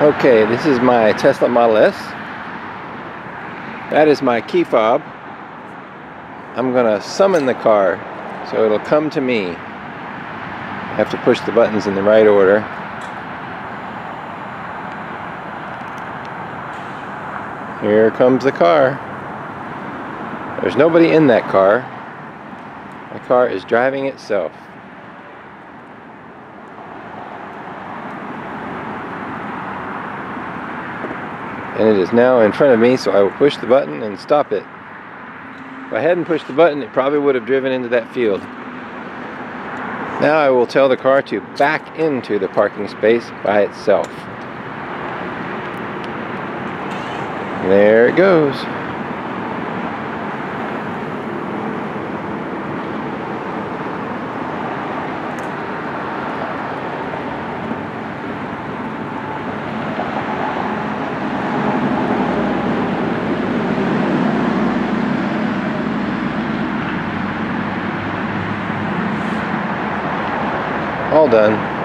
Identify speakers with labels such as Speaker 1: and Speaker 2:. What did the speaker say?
Speaker 1: Okay, this is my Tesla Model S. That is my key fob. I'm gonna summon the car so it'll come to me. I have to push the buttons in the right order. Here comes the car. There's nobody in that car. My car is driving itself. And it is now in front of me so I will push the button and stop it. If I hadn't pushed the button it probably would have driven into that field. Now I will tell the car to back into the parking space by itself. There it goes. All done